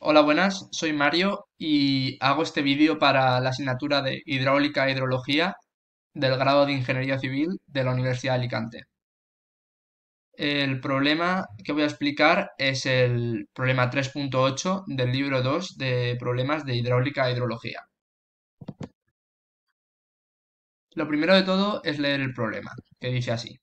Hola, buenas, soy Mario y hago este vídeo para la asignatura de Hidráulica e Hidrología del grado de Ingeniería Civil de la Universidad de Alicante. El problema que voy a explicar es el problema 3.8 del libro 2 de problemas de Hidráulica e Hidrología. Lo primero de todo es leer el problema, que dice así.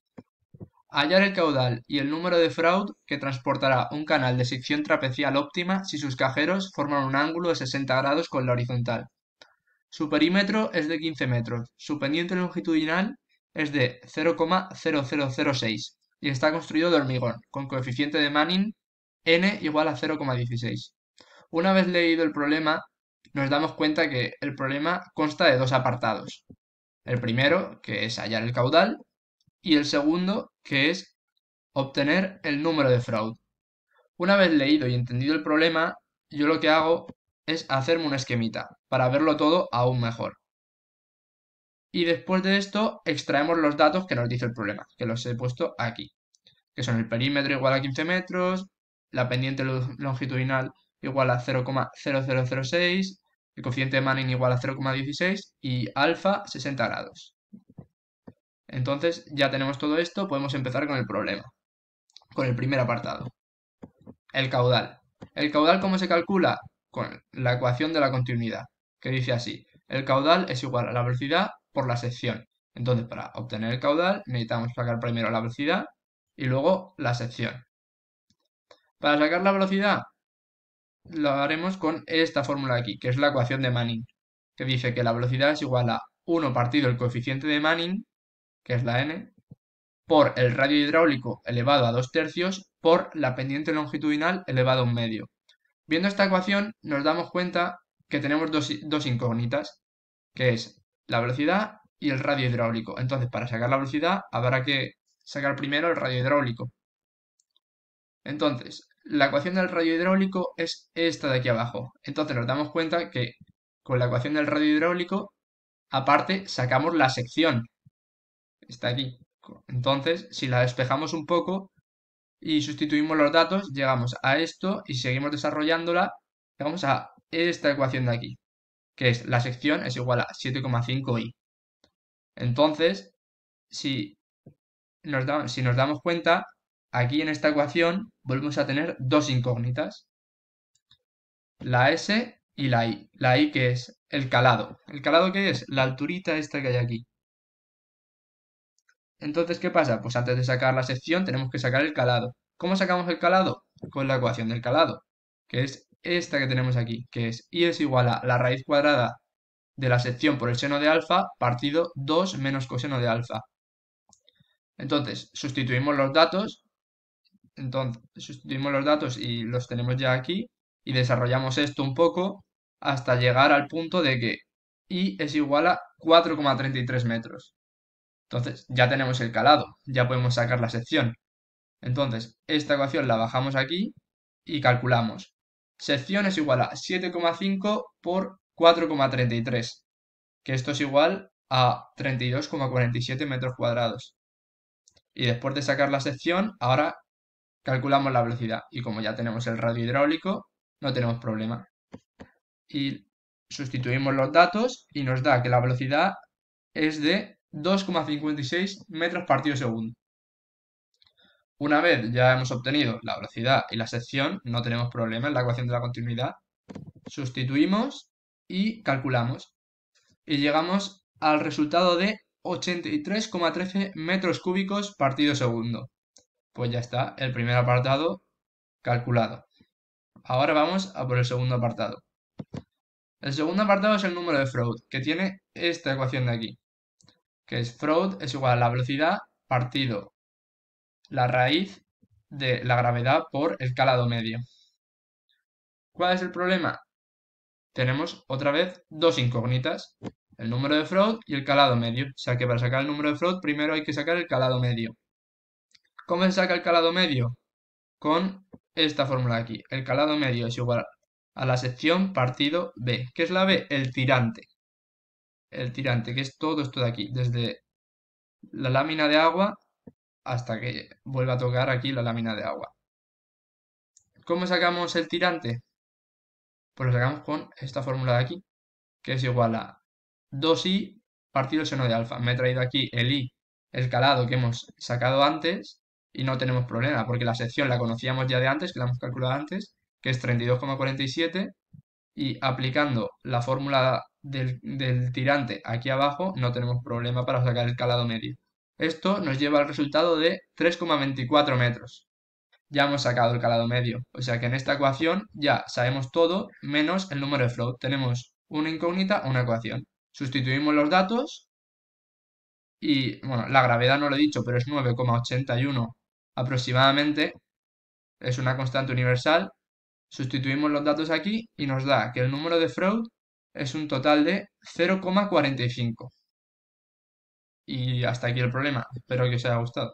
Hallar el caudal y el número de Freud que transportará un canal de sección trapecial óptima si sus cajeros forman un ángulo de 60 grados con la horizontal. Su perímetro es de 15 metros, su pendiente longitudinal es de 0,0006 y está construido de hormigón, con coeficiente de Manning n igual a 0,16. Una vez leído el problema, nos damos cuenta que el problema consta de dos apartados. El primero, que es hallar el caudal, y el segundo, que es obtener el número de Freud. Una vez leído y entendido el problema, yo lo que hago es hacerme una esquemita para verlo todo aún mejor. Y después de esto extraemos los datos que nos dice el problema, que los he puesto aquí, que son el perímetro igual a 15 metros, la pendiente longitudinal igual a 0,0006, el coeficiente de Manning igual a 0,16 y alfa 60 grados. Entonces ya tenemos todo esto, podemos empezar con el problema, con el primer apartado. El caudal. ¿El caudal cómo se calcula? Con la ecuación de la continuidad, que dice así. El caudal es igual a la velocidad por la sección. Entonces, para obtener el caudal necesitamos sacar primero la velocidad y luego la sección. Para sacar la velocidad lo haremos con esta fórmula aquí, que es la ecuación de Manning, que dice que la velocidad es igual a 1 partido el coeficiente de Manning que es la n, por el radio hidráulico elevado a 2 tercios por la pendiente longitudinal elevado a un medio. Viendo esta ecuación nos damos cuenta que tenemos dos, dos incógnitas, que es la velocidad y el radio hidráulico. Entonces, para sacar la velocidad habrá que sacar primero el radio hidráulico. Entonces, la ecuación del radio hidráulico es esta de aquí abajo. Entonces nos damos cuenta que con la ecuación del radio hidráulico, aparte, sacamos la sección, está aquí. Entonces, si la despejamos un poco y sustituimos los datos, llegamos a esto y seguimos desarrollándola, llegamos a esta ecuación de aquí, que es la sección es igual a 7,5i. Entonces, si nos, si nos damos cuenta, aquí en esta ecuación volvemos a tener dos incógnitas. La S y la I. La I que es el calado. ¿El calado qué es? La alturita esta que hay aquí. Entonces, ¿qué pasa? Pues antes de sacar la sección tenemos que sacar el calado. ¿Cómo sacamos el calado? Con la ecuación del calado, que es esta que tenemos aquí, que es y es igual a la raíz cuadrada de la sección por el seno de alfa partido 2 menos coseno de alfa. Entonces, sustituimos los datos, entonces, sustituimos los datos y los tenemos ya aquí, y desarrollamos esto un poco hasta llegar al punto de que y es igual a 4,33 metros. Entonces, ya tenemos el calado, ya podemos sacar la sección. Entonces, esta ecuación la bajamos aquí y calculamos. Sección es igual a 7,5 por 4,33, que esto es igual a 32,47 metros cuadrados. Y después de sacar la sección, ahora calculamos la velocidad. Y como ya tenemos el radio hidráulico, no tenemos problema. Y sustituimos los datos y nos da que la velocidad es de 2,56 metros partido segundo. Una vez ya hemos obtenido la velocidad y la sección, no tenemos problema en la ecuación de la continuidad. Sustituimos y calculamos. Y llegamos al resultado de 83,13 metros cúbicos partido segundo. Pues ya está, el primer apartado calculado. Ahora vamos a por el segundo apartado. El segundo apartado es el número de Freud, que tiene esta ecuación de aquí que es Freud es igual a la velocidad partido la raíz de la gravedad por el calado medio. ¿Cuál es el problema? Tenemos otra vez dos incógnitas, el número de Freud y el calado medio. O sea que para sacar el número de Freud primero hay que sacar el calado medio. ¿Cómo se saca el calado medio? Con esta fórmula aquí. El calado medio es igual a la sección partido B. ¿Qué es la B? El tirante el tirante, que es todo esto de aquí, desde la lámina de agua hasta que vuelva a tocar aquí la lámina de agua. ¿Cómo sacamos el tirante? Pues lo sacamos con esta fórmula de aquí, que es igual a 2i partido seno de alfa. Me he traído aquí el i, el calado que hemos sacado antes, y no tenemos problema, porque la sección la conocíamos ya de antes, que la hemos calculado antes, que es 32,47, y aplicando la fórmula del, tirante aquí abajo, no tenemos problema para sacar el calado medio. Esto nos lleva al resultado de 3,24 metros. Ya hemos sacado el calado medio, o sea que en esta ecuación ya sabemos todo menos el número de flow. Tenemos una incógnita, una ecuación. Sustituimos los datos y, bueno, la gravedad no lo he dicho, pero es 9,81 aproximadamente. Es una constante universal. Sustituimos los datos aquí y nos da que el número de Freud es un total de 0,45. Y hasta aquí el problema. Espero que os haya gustado.